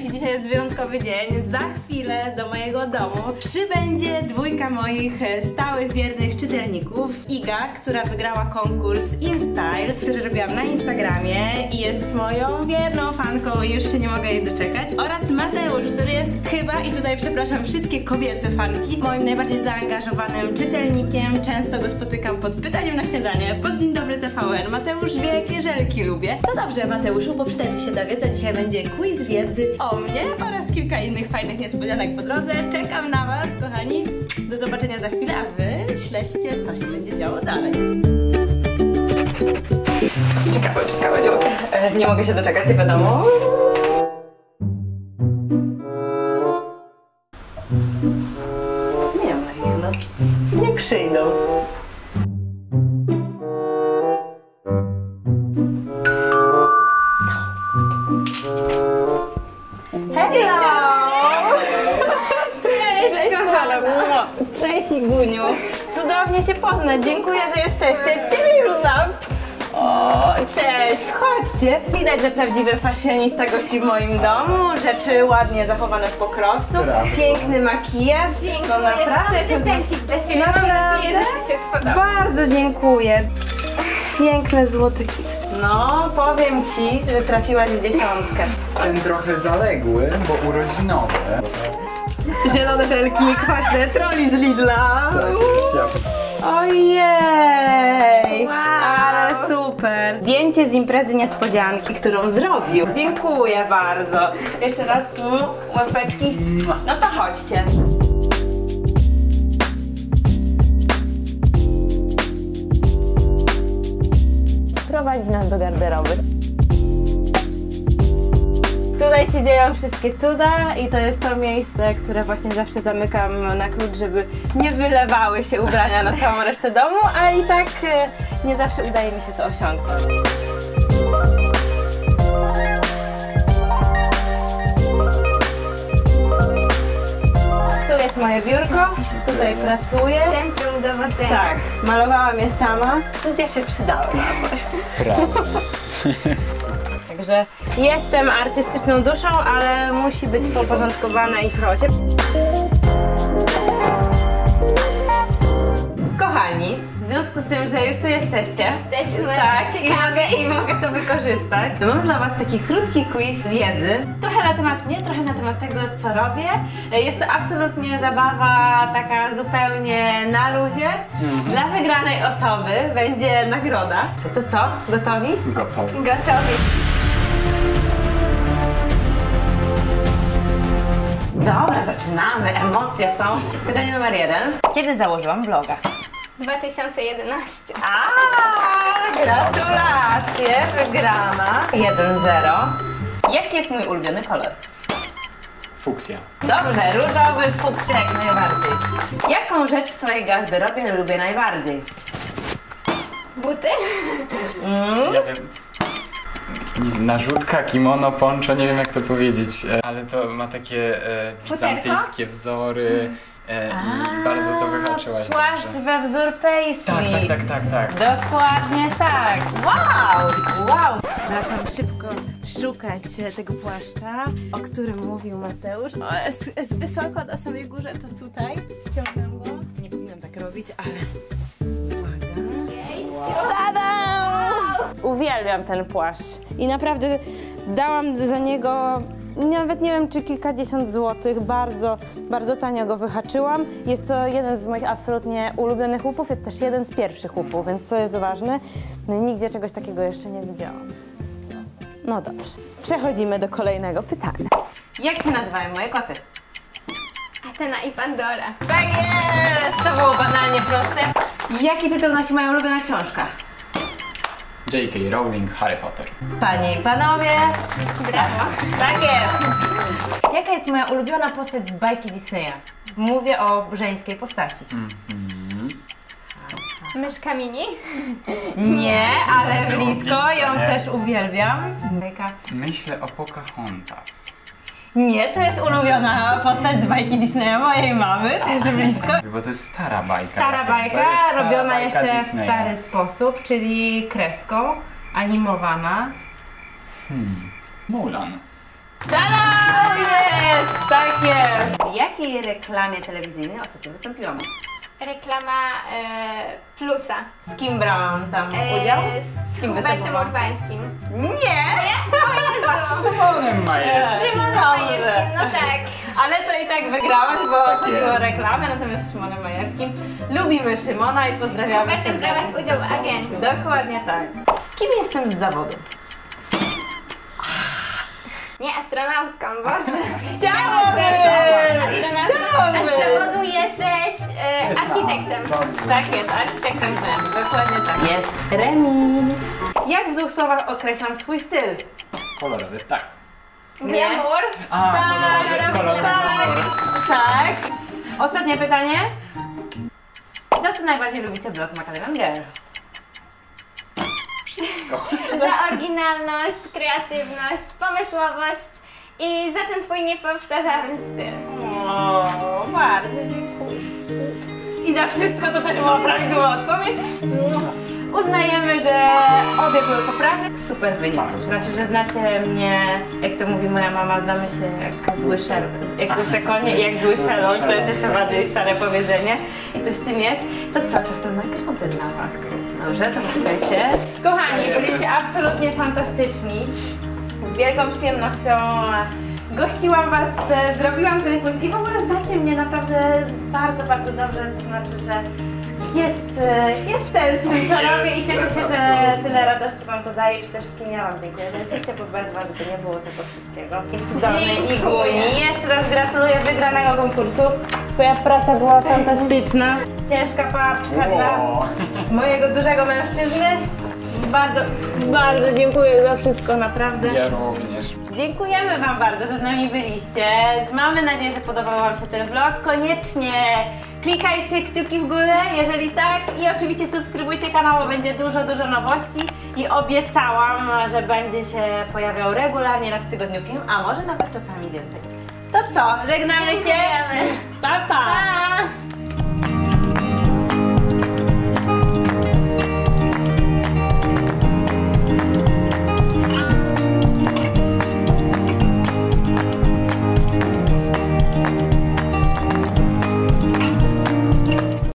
Cześć, dzisiaj jest wyjątkowy dzień. Za chwilę do mojego domu przybędzie dwójka moich e, stałych, wiernych czytelników. Iga, która wygrała konkurs InStyle, który robiłam na Instagramie i jest moją wierną fanką i już się nie mogę jej doczekać. Oraz Mateusz, który jest chyba, i tutaj przepraszam wszystkie kobiece fanki, moim najbardziej zaangażowanym czytelnikiem. Często go spotykam pod pytaniem na śniadanie, pod Dzień Dobry TVN. Mateusz wie, jakie żelki lubię. To dobrze, Mateuszu, bo przydać się dowiedz, a dzisiaj będzie quiz wiedzy o mnie oraz kilka innych fajnych niespodzianek po drodze. Czekam na Was, kochani. Do zobaczenia za chwilę, a Wy śledźcie, co się będzie działo dalej. Ciekawe, ciekawe, nie mogę, e, nie mogę się doczekać, nie wiadomo. Nie ma ich, no. Nie przyjdą. Cześć, Iguniu. Cudownie Cię poznać. Dziękuję, że jesteście. Ciebie już znam. O, cześć, wchodźcie. Widać, że prawdziwy fashionista gości w moim domu. Rzeczy ładnie zachowane w pokrowcu. Piękny makijaż. No naprawdę. dla Ciebie. Nadzieję, że Ci się spodoba. Bardzo dziękuję. Piękny złoty klips. No, powiem Ci, że trafiłaś w dziesiątkę. Ten trochę zaległy, bo urodzinowy. Zielone żelki, kwaśne troli z Lidla. Kolekcja. Ojej! Wow. Ale super! Zdjęcie z imprezy niespodzianki, którą zrobił. Dziękuję bardzo. Jeszcze raz tu łapeczki. No to chodźcie. Prowadź nas do garderoby. Tutaj się dzieją wszystkie cuda i to jest to miejsce, które właśnie zawsze zamykam na klucz, żeby nie wylewały się ubrania na całą resztę domu, a i tak e, nie zawsze udaje mi się to osiągnąć. Tu jest moje biurko, tutaj pracuję. Centrum dowodzenia. Tak, malowałam je sama. Studia się przydały na coś. Prawda. Także jestem artystyczną duszą, ale musi być poporządkowana i w chaosie. Kochani, w związku z tym, że już tu jesteście, Jesteśmy tak, i mogę, i mogę to wykorzystać, mam dla Was taki krótki quiz wiedzy, trochę na temat mnie, trochę na temat tego, co robię. Jest to absolutnie zabawa taka zupełnie na luzie. Dla wygranej osoby będzie nagroda. To co, gotowi? Gotowy. Gotowi. Dobra, zaczynamy. Emocje są. Pytanie numer jeden. Kiedy założyłam vloga? 2011. A, gratulacje, wygrana. 1-0. Jaki jest mój ulubiony kolor? Fuksja. Dobrze, różowy, fuksja jak najbardziej. Jaką rzecz w swojej garderobie lubię najbardziej? Buty? Ja wiem. Narzutka, kimono, poncho, nie wiem jak to powiedzieć, e, ale to ma takie e, bizantyjskie wzory e, i bardzo to wyhaczyłaś Płaszcz dobrze. we wzór paisley. Tak, tak, tak, tak, tak. Dokładnie tak. Wow! Wow! Wracam szybko szukać e, tego płaszcza, o którym mówił Mateusz. O, jest, jest wysoko na samej górze, to tutaj. Ściągam go. Nie powinnam tak robić, ale... Uwielbiam ten płaszcz i naprawdę dałam za niego nawet nie wiem czy kilkadziesiąt złotych, bardzo, bardzo tanio go wyhaczyłam. Jest to jeden z moich absolutnie ulubionych łupów, jest też jeden z pierwszych łupów, więc co jest ważne, no i nigdzie czegoś takiego jeszcze nie widziałam. No dobrze, przechodzimy do kolejnego pytania. Jak się nazywają moje koty? Atena i Pandora. Tak jest! To było banalnie proste. Jaki tytuł nosi moja ulubiona książka? J.K. Rowling, Harry Potter. Panie i panowie, Brawo. Tak jest! Jaka jest moja ulubiona postać z bajki Disneya? Mówię o żeńskiej postaci. Myszka mini? Nie, ale blisko, blisko, ją nie? też uwielbiam. Bajka. Myślę o Pocahontas. Nie, to jest ulubiona postać z bajki Disneya mojej mamy, też blisko. Bo to jest stara bajka. Stara bajka, stara robiona bajka jeszcze w Disneya. stary sposób, czyli kreską, animowana. Mulan. Tada! jest, tak jest. W jakiej reklamie telewizyjnej ostatnio wystąpiłam? Reklama e, Plusa. Z kim brałam tam E, udział? z kim Hubertem? Urbańskim. Nie! O Jezu! Szymonem Majerskim. Ale to i tak wygrałaś, bo Tak chodziło o jest. reklamę, natomiast z Szymonem Majewskim. Lubimy Szymona i Z pozdrawiamy Hubertem serdecznie. brałaś udział w agencji. Dokładnie tak. Kim jestem z zawodu? Nie astronautką, Boże. Chciałabym! Astronautką, a Chciałabym! z zawodu jesteś e, architektem. Tak jest, architektem wnętrz, dokładnie tak. Jest remis. Jak w dwóch słowach określam swój styl? Kolorowy, tak. Nie. Glamour. A, Tak, kolorowy, kolorowy tak, tak. Ostatnie pytanie. Za co najbardziej lubicie blog Macadamian Girl? Za oryginalność, kreatywność, pomysłowość i za ten twój niepowtarzalny styl. O, bardzo dziękuję. I za wszystko to też była prawidłowa odpowiedź. Uznajemy, że obie były poprawne. Super wynik. Znaczy, że znacie mnie, jak to mówi moja mama, znamy się jak zły szel, jak łyse konie i jak zły szelon. To jest jeszcze bardziej stare powiedzenie. I coś w tym jest. To co, czas na nagrodę dla Was. Dobrze, to poczekajcie. Kochani, byliście absolutnie fantastyczni. Z wielką przyjemnością gościłam Was, e, zrobiłam ten kurs i w ogóle znacie mnie naprawdę bardzo, bardzo dobrze, to znaczy, że jest, e, jest sens w tym, co robię i cieszę się, że tyle radości Wam to daje. Przede wszystkim ja Wam dziękuję, że jesteście, bo bez Was by nie było tego wszystkiego. I cudownej. Iguni. Jeszcze raz gratuluję wygranego konkursu. Twoja praca była fantastyczna. Ciężka papczka dla mojego dużego mężczyzny. Bardzo, bardzo dziękuję za wszystko, naprawdę. Ja również. Dziękujemy Wam bardzo, że z nami byliście. Mamy nadzieję, że podobał Wam się ten vlog. Koniecznie klikajcie kciuki w górę, jeżeli tak. I oczywiście subskrybujcie kanał, bo będzie dużo, dużo nowości. I obiecałam, że będzie się pojawiał regularnie raz w tygodniu film, a może nawet czasami więcej. To co? Żegnamy się. Pa, pa. Pa!